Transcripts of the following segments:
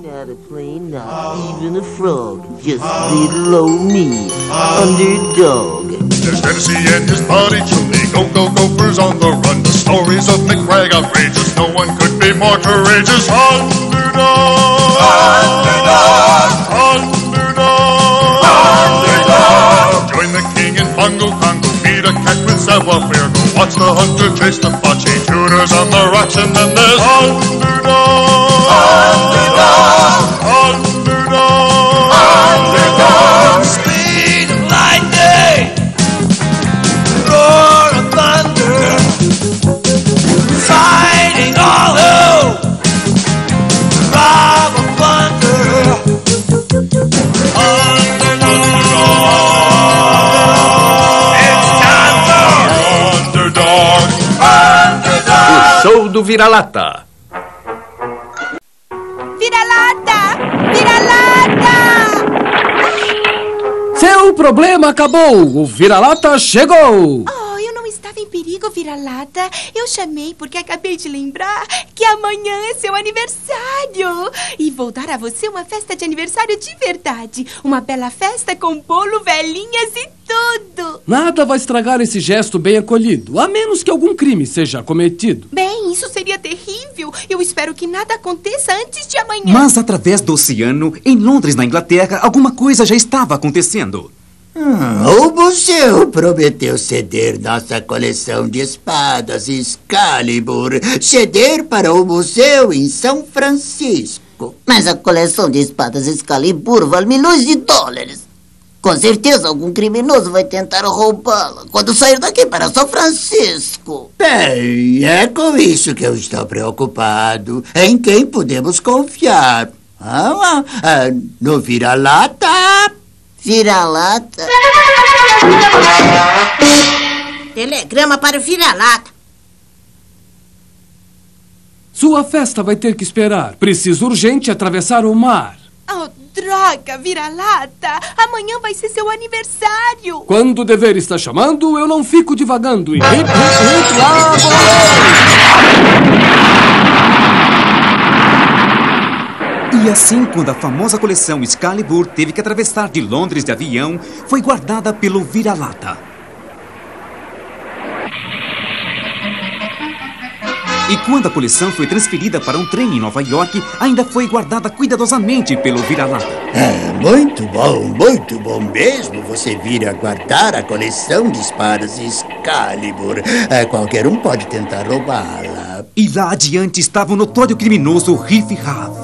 not a plane, not even a frog. Just little old me, underdog. There's Tennessee and his buddy Julie. Go, go, gophers on the run. The stories of McBragg outrageous. No one could be more courageous. Underdog! Underdog! Underdog! Underdog! Join the king in Bongo Congo. Beat a cat with savoir faire. Go watch the hunter chase the bocce. Tuners on the rocks and then there's Underdog! Underdog! Do Vira-Lata. Vira-lata! Vira-lata! Seu problema acabou! O vira-lata chegou! Oh, em perigo, vira-lata. Eu chamei porque acabei de lembrar que amanhã é seu aniversário. E vou dar a você uma festa de aniversário de verdade. Uma bela festa com bolo, velhinhas e tudo. Nada vai estragar esse gesto bem acolhido, a menos que algum crime seja cometido. Bem, isso seria terrível. Eu espero que nada aconteça antes de amanhã. Mas através do oceano, em Londres, na Inglaterra, alguma coisa já estava acontecendo. O museu prometeu ceder nossa coleção de espadas Excalibur, ceder para o museu em São Francisco. Mas a coleção de espadas Excalibur vale milhões de dólares. Com certeza algum criminoso vai tentar roubá-la quando sair daqui para São Francisco. Bem, é com isso que eu estou preocupado. Em quem podemos confiar? Ah, ah, no vira-lata? Vira-lata. Telegrama para o vira-lata. Sua festa vai ter que esperar. Preciso urgente atravessar o mar. Oh, droga, vira-lata. Amanhã vai ser seu aniversário. Quando o dever está chamando, eu não fico divagando. E hip, hip, hip, lá E assim, quando a famosa coleção Excalibur teve que atravessar de Londres de avião, foi guardada pelo vira-lata. E quando a coleção foi transferida para um trem em Nova York, ainda foi guardada cuidadosamente pelo vira-lata. É muito bom, muito bom mesmo você vir a guardar a coleção de espadas Excalibur. É, qualquer um pode tentar roubá-la. E lá adiante estava o notório criminoso Riff Raff.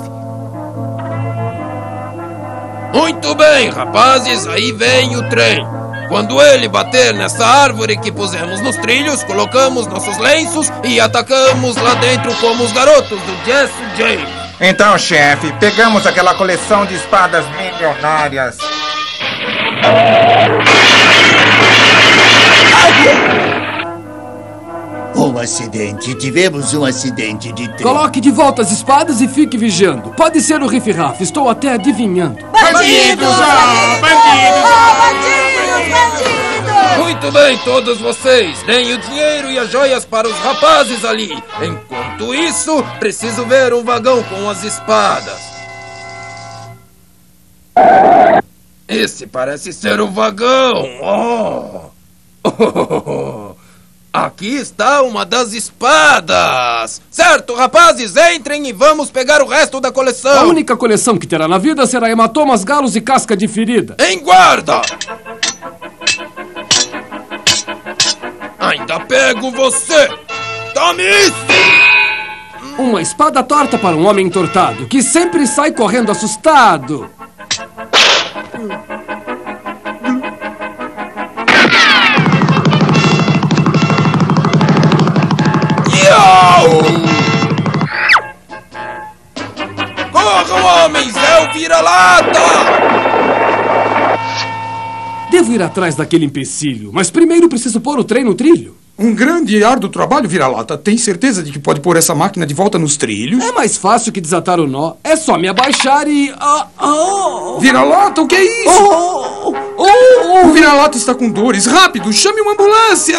Muito bem, rapazes, aí vem o trem. Quando ele bater nessa árvore que pusemos nos trilhos, colocamos nossos lenços e atacamos lá dentro como os garotos do Jesse James. Então, chefe, pegamos aquela coleção de espadas milionárias. Um acidente. Tivemos um acidente de trem. Coloque de volta as espadas e fique vigiando. Pode ser o Riff Raff, estou até adivinhando. Bandidos! Muito bem, todos vocês, deem o dinheiro e as joias para os rapazes ali. Enquanto isso, preciso ver um vagão com as espadas. Esse parece ser o vagão. Oh. Oh. Aqui está uma das espadas! Certo, rapazes, entrem e vamos pegar o resto da A coleção! única coleção que terá na vida será hematomas, galos e casca de ferida. Em guarda! Ainda pego você! Tome isso! Uma espada torta para um homem entortado, que sempre sai correndo assustado. Iau! Corram, homens! É o vira-lata! Devo ir atrás daquele empecilho, mas primeiro preciso pôr o trem no trilho. Um grande e árduo trabalho, vira-lata. Tem certeza de que pode pôr essa máquina de volta nos trilhos? É mais fácil que desatar o nó. É só me abaixar e. Ah, ah. Vira-lata, o que é isso? Oh, oh, O vira-lata está com dores. Rápido, chame uma ambulância!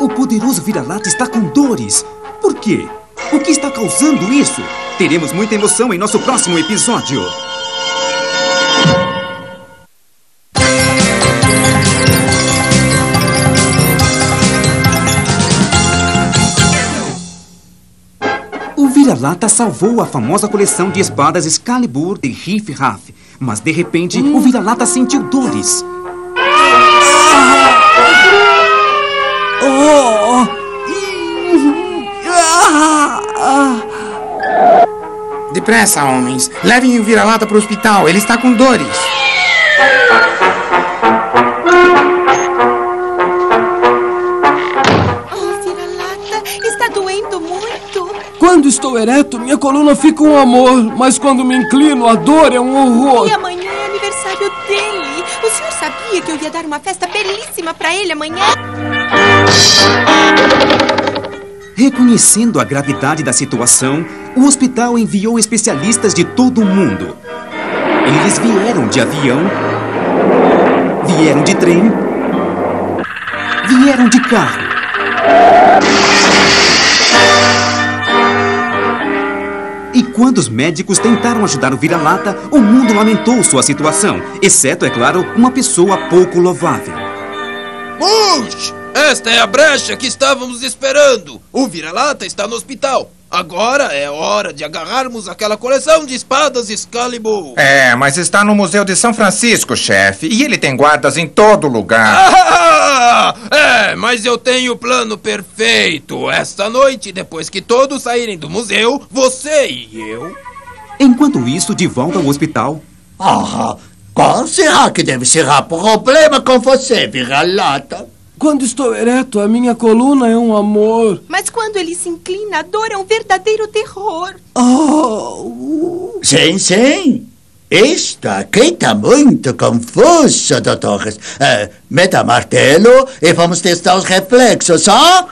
O poderoso vira-lata está com dores. Por quê? O que está causando isso? Teremos muita emoção em nosso próximo episódio. O vira-lata salvou a famosa coleção de espadas Excalibur de Riff Raff, mas de repente o vira-lata sentiu dores. Depressa, homens. Levem o vira-lata para o hospital. Ele está com dores. Oh, vira-lata, está doendo muito. Quando estou ereto, minha coluna fica um amor, mas quando me inclino, a dor é um horror. E amanhã é aniversário dele. O senhor sabia que eu ia dar uma festa belíssima pra ele amanhã? Reconhecendo a gravidade da situação, o hospital enviou especialistas de todo o mundo. Eles vieram de avião, vieram de trem, vieram de carro. E quando os médicos tentaram ajudar o vira-lata, o mundo lamentou sua situação, exceto, é claro, uma pessoa pouco louvável. Push! Esta é a brecha que estávamos esperando. O vira-lata está no hospital. Agora é hora de agarrarmos aquela coleção de espadas Excalibur. É, mas está no Museu de São Francisco, chefe. E ele tem guardas em todo lugar. Ah, é, mas eu tenho o plano perfeito. Esta noite, depois que todos saírem do museu, você e eu. Enquanto isso, de volta ao hospital, Ah, qual será que deve ser o problema com você, vira-lata? Quando estou ereto, a minha coluna é um amor. Mas quando ele se inclina, a dor é um verdadeiro terror. Oh, Sim, sim. Isto aqui está muito confuso, doutores. Eh, meta martelo e vamos testar os reflexos, ó?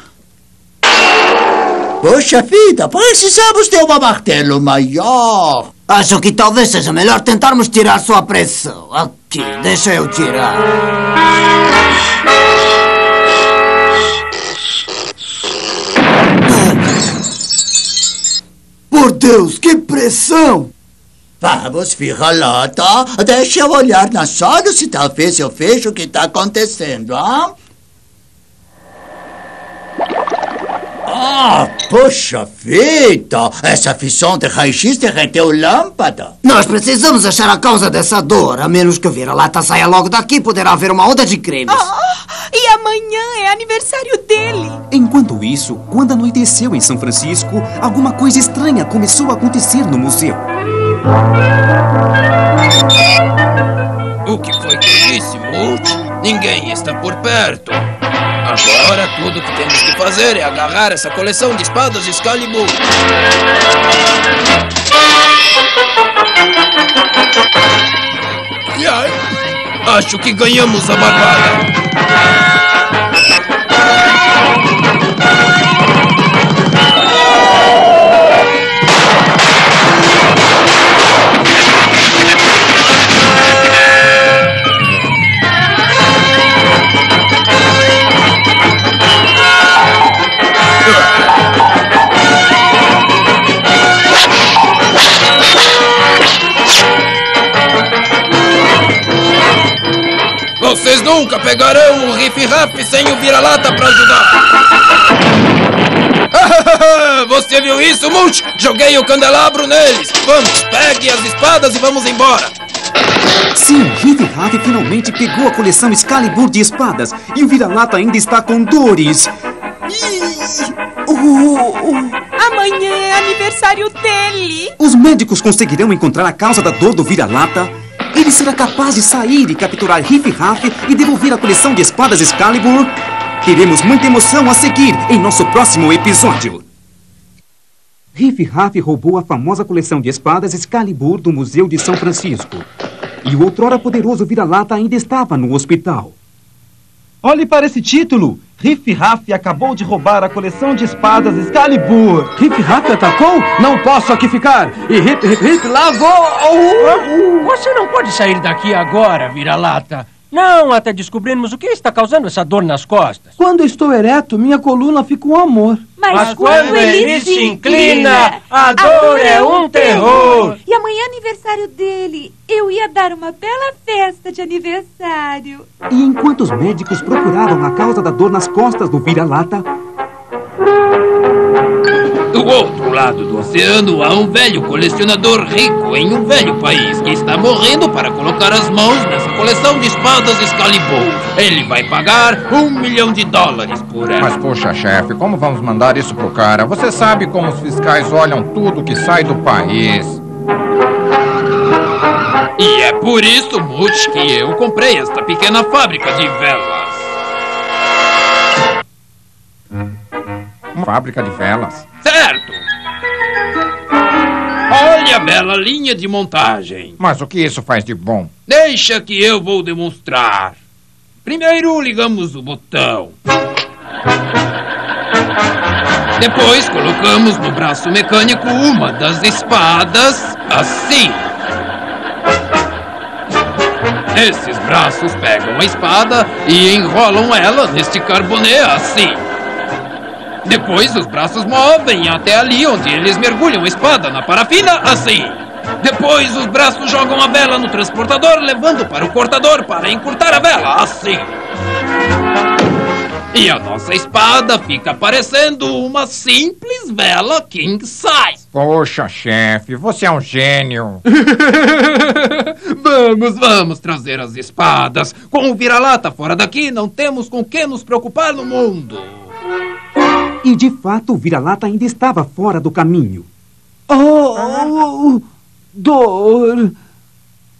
Poxa vida, precisamos de um martelo maior. Acho que talvez seja melhor tentarmos tirar sua pressão. Aqui, deixa eu tirar. Deus, que pressão! Vamos, vira-lata. Deixa eu olhar nas olhos se talvez eu veja o que está acontecendo, ah? Ah, poxa vida! Essa fissão de raio-x derreteu lâmpada. Nós precisamos achar a causa dessa dor. A menos que o vira-lata saia logo daqui, poderá haver uma onda de cremes. Ah, e amanhã é aniversário dele. Enquanto isso, quando anoiteceu em São Francisco, alguma coisa estranha começou a acontecer no museu. O que foi que disse, Mulch? Ninguém está por perto. Agora tudo que temos que fazer é agarrar essa coleção de espadas Excalibur. E ai, acho que ganhamos a barbada. Mulch? Joguei o candelabro neles. Vamos, pegue as espadas e vamos embora. Sim, Riff Raff finalmente pegou a coleção Excalibur de espadas e o vira-lata ainda está com dores. Amanhã é aniversário dele. Os médicos conseguirão encontrar a causa da dor do vira-lata? Ele será capaz de sair e capturar Riff Raff e devolver a coleção de espadas Excalibur? Teremos muita emoção a seguir em nosso próximo episódio. Riff Raff roubou a famosa coleção de espadas Excalibur do Museu de São Francisco. E o outrora poderoso vira-lata ainda estava no hospital. Olhe para esse título. Riff Raff acabou de roubar a coleção de espadas Excalibur. Hip Raff atacou? Não posso aqui ficar. E Hip Hip Hip lá vou. Você não pode sair daqui agora, vira-lata. Não, até descobrirmos o que está causando essa dor nas costas. Quando estou ereto, minha coluna fica um amor. Mas, Mas quando, quando ele se inclina, a dor é um terror. E amanhã é aniversário dele. Eu ia dar uma bela festa de aniversário. E enquanto os médicos procuravam a causa da dor nas costas do vira-lata, do outro lado do oceano há um velho colecionador rico em um velho país que está morrendo para colocar as mãos nessa coleção de espadas Excalibur. Ele vai pagar um milhão de dólares por ela. Mas poxa, chefe, como vamos mandar isso pro cara? Você sabe como os fiscais olham tudo que sai do país. E é por isso, Mutch, que eu comprei esta pequena fábrica de velas. Uma fábrica de velas? Certo! Olha a bela linha de montagem. Mas o que isso faz de bom? Deixa que eu vou demonstrar. Primeiro ligamos o botão. Depois colocamos no braço mecânico uma das espadas assim. Esses braços pegam a espada e enrolam ela neste carboné assim. Depois os braços movem até ali onde eles mergulham a espada na parafina, assim. Depois os braços jogam a vela no transportador, levando para o cortador para encurtar a vela, assim. E a nossa espada fica parecendo uma simples vela king size. Poxa, chefe, você é um gênio. vamos, vamos trazer as espadas. Com o vira-lata fora daqui, não temos com que nos preocupar no mundo. E de fato o vira-lata ainda estava fora do caminho. Oh, oh, dor!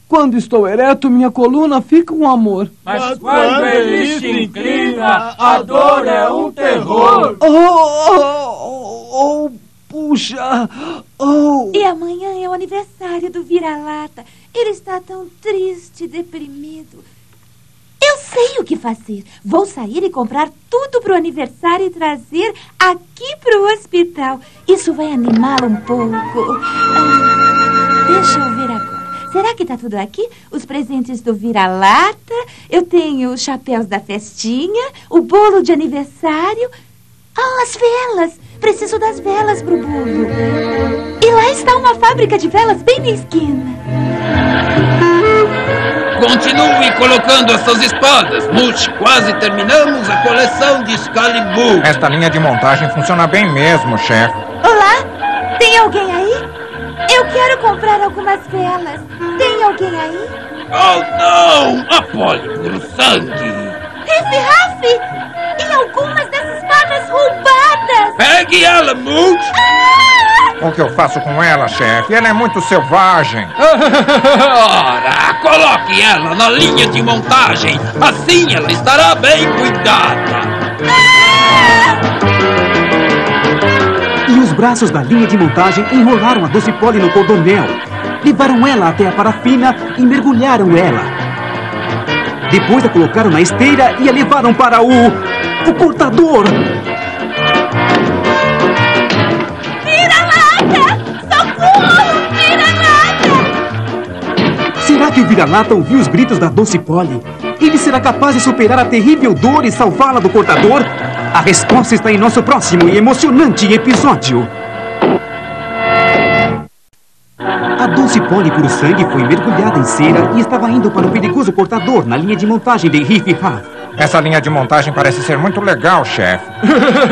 Quando estou ereto, minha coluna fica um amor. Mas quando ele se inclina, a dor é um terror. Oh, oh, oh, puxa! Oh. E amanhã é o aniversário do vira-lata. Ele está tão triste, e deprimido. Eu sei o que fazer. Vou sair e comprar tudo para o aniversário e trazer aqui para o hospital. Isso vai animá-lo um pouco. Ah, deixa eu ver agora. Será que está tudo aqui? Os presentes do vira-lata, eu tenho os chapéus da festinha, o bolo de aniversário. Ah, as velas! Preciso das velas para o bolo. E lá está uma fábrica de velas bem na esquina. Continue colocando essas espadas, Mush. Quase terminamos a coleção de Excalibur. Esta linha de montagem funciona bem mesmo, chefe. Olá? Tem alguém aí? Eu quero comprar algumas velas. Tem alguém aí? Oh, não! A Polly por sangue! Riff Raff! E algumas das espadas roubadas! Pegue ela, Mush! Ah! O que eu faço com ela, chefe? Ela é muito selvagem. Ora, coloque ela na linha de montagem. Assim ela estará bem cuidada. E os braços da linha de montagem enrolaram a doce pole no cordonel. Levaram ela até a parafina e mergulharam ela. Depois a colocaram na esteira e a levaram para o... o cortador. Que o vira-lata ouviu os gritos da Doce Polly? Ele será capaz de superar a terrível dor e salvá-la do cortador? A resposta está em nosso próximo e emocionante episódio. A Doce Polly Puro Sangue foi mergulhada em cera e estava indo para o perigoso cortador na linha de montagem de Riff Raff. Essa linha de montagem parece ser muito legal, chefe.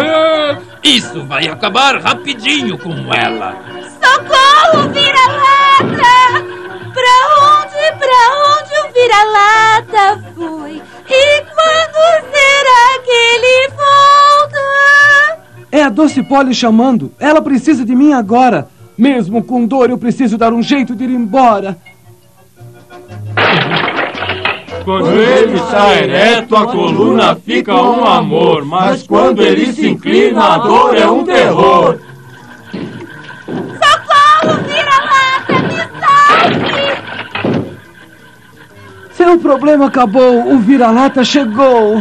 Isso vai acabar rapidinho com ela. Socorro, vira-lata! Pra onde, o vira-lata foi? E quando será que ele volta? É a Doce Polly chamando. Ela precisa de mim agora. Mesmo com dor, eu preciso dar um jeito de ir embora. Quando ele está ereto, a coluna fica um amor. Mas quando ele se inclina, a dor é um terror. Seu problema acabou. O vira-lata chegou.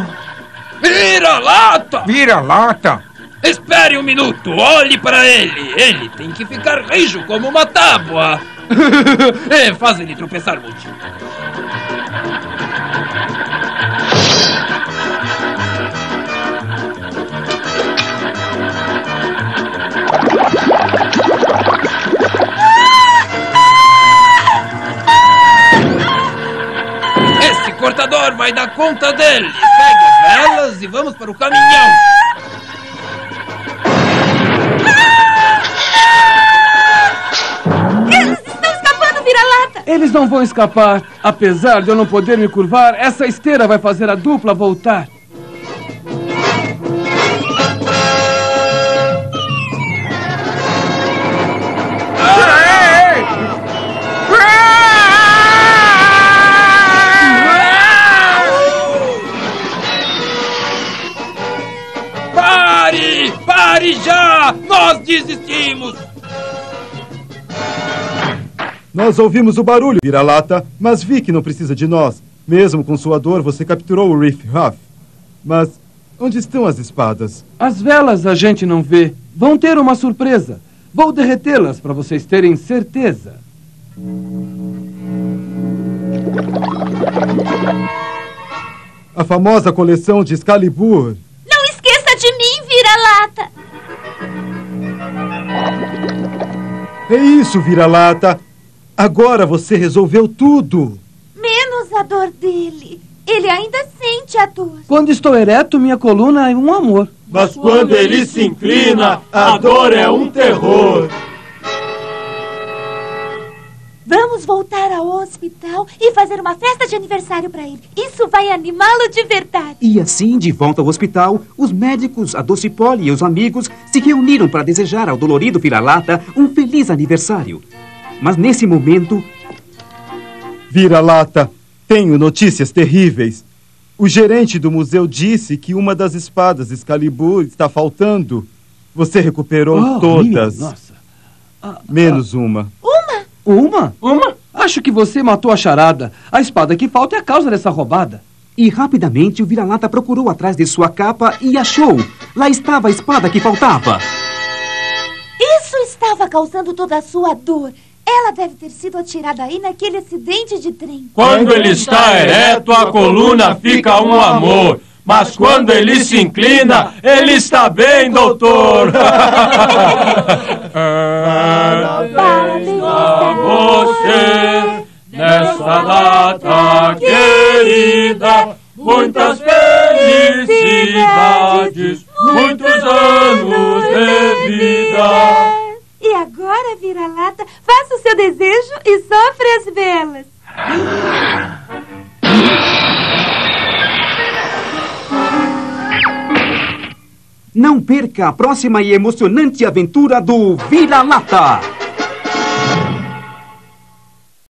Vira-lata! Vira-lata? Espere um minuto, olhe para ele. Ele tem que ficar rijo como uma tábua. é, faz ele tropeçar muito. Vai dar conta deles. Pegue as velas e vamos para o caminhão. Eles estão escapando, vira-lata! Eles não vão escapar. Apesar de eu não poder me curvar, essa esteira vai fazer a dupla voltar. Nós desistimos! Nós ouvimos o barulho, vira-lata, mas vi que não precisa de nós. Mesmo com sua dor, você capturou o Riff Huff. Mas onde estão as espadas? As velas a gente não vê. Vão ter uma surpresa. Vou derretê-las para vocês terem certeza. A famosa coleção de Excalibur. É isso, vira-lata. Agora você resolveu tudo. Menos a dor dele. Ele ainda sente a dor. Quando estou ereto, minha coluna é um amor. Mas quando ele se inclina, a dor é um terror. Vamos voltar ao hospital e fazer uma festa de aniversário para ele. Isso vai animá-lo de verdade. E assim, de volta ao hospital, os médicos, a Doce Polly e os amigos se reuniram para desejar ao dolorido vira-lata um feliz aniversário. Mas nesse momento, Vira-lata, tenho notícias terríveis. O gerente do museu disse que uma das espadas Excalibur está faltando. Você recuperou Oh, todas. minha nossa. Menos uma. Uma? Uma? Uma? Acho que você matou a charada. A espada que falta é a causa dessa roubada. E rapidamente o vira-lata procurou atrás de sua capa e achou. Lá estava a espada que faltava. Isso estava causando toda a sua dor. Ela deve ter sido atirada aí naquele acidente de trem. Quando ele está ereto, a coluna fica um amor. Mas quando ele se inclina, ele está bem, doutor. Perca a próxima e emocionante aventura do Vira-Lata.